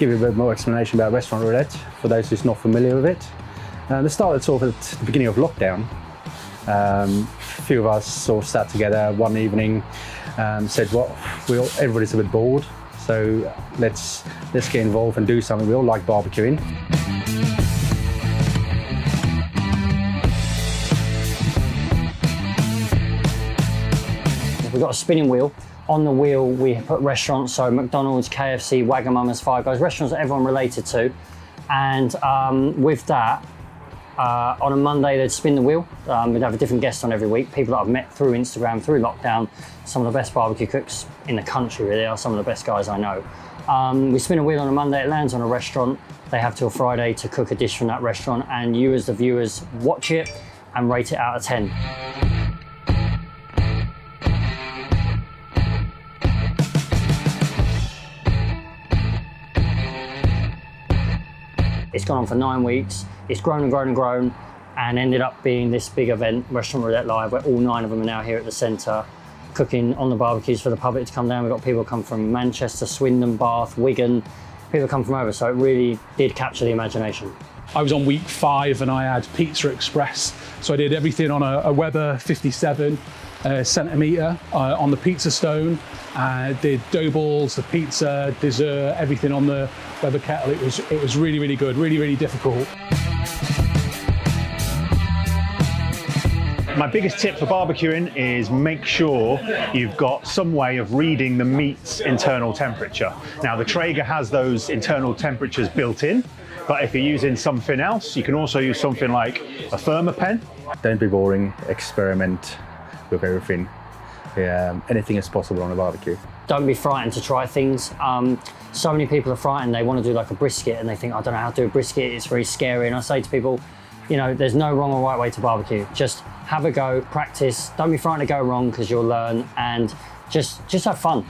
give you a bit more explanation about restaurant roulette for those who's not familiar with it. Uh, this started sort of at the beginning of lockdown. Um, a few of us sort of sat together one evening, um, said, "Well, we all, everybody's a bit bored, so let's let's get involved and do something. We all like barbecuing." We've got a spinning wheel. On the wheel, we put restaurants, so McDonald's, KFC, Wagamama's, Five Guys, restaurants that everyone related to. And um, with that, uh, on a Monday, they'd spin the wheel. Um, we'd have a different guest on every week. People that I've met through Instagram, through lockdown. Some of the best barbecue cooks in the country, really, are some of the best guys I know. Um, we spin a wheel on a Monday, it lands on a restaurant. They have till Friday to cook a dish from that restaurant, and you, as the viewers, watch it and rate it out of 10. It's gone on for nine weeks. It's grown and grown and grown and ended up being this big event, Restaurant Roulette Live, where all nine of them are now here at the centre cooking on the barbecues for the public to come down. We've got people come from Manchester, Swindon, Bath, Wigan. People come from over, so it really did capture the imagination. I was on week five and I had Pizza Express. So I did everything on a, a Weber 57 uh, centimetre uh, on the pizza stone. Uh, did dough balls, the pizza, dessert, everything on the Weber kettle. It was, it was really, really good, really, really difficult. My biggest tip for barbecuing is make sure you've got some way of reading the meat's internal temperature. Now the Traeger has those internal temperatures built in, but if you're using something else, you can also use something like a Thermapen. Don't be boring. Experiment with everything. Um, anything is possible on a barbecue. Don't be frightened to try things. Um, so many people are frightened. They want to do like a brisket and they think, I don't know how to do a brisket. It's very scary. And I say to people, you know, there's no wrong or right way to barbecue. Just have a go, practice. Don't be frightened to go wrong because you'll learn and just just have fun.